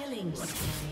Killing spree.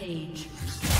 Rampage.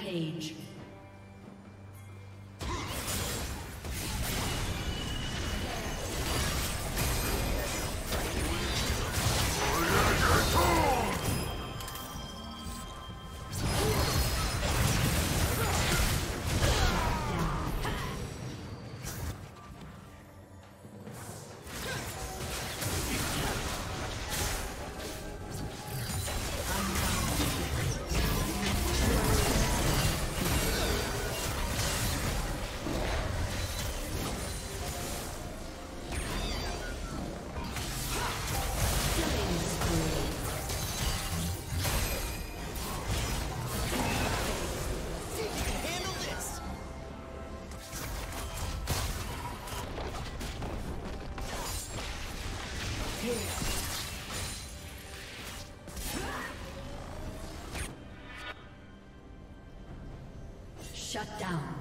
Rampage. Shut down.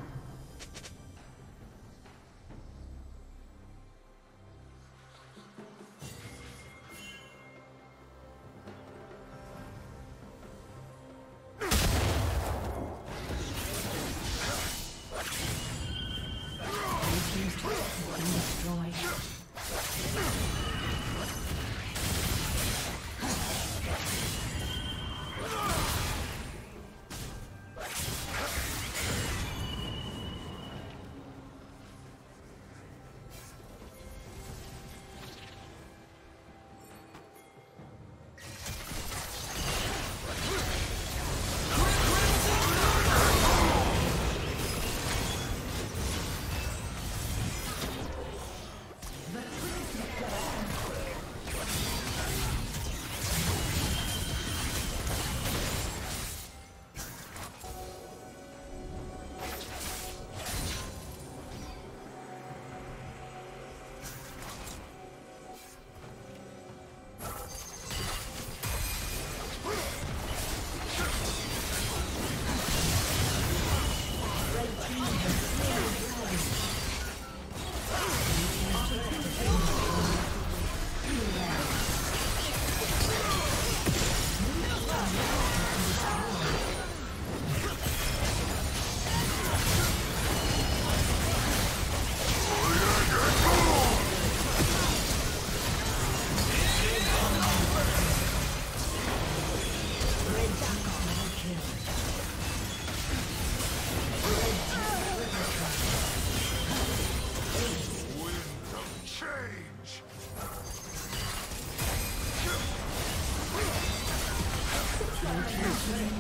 Slain.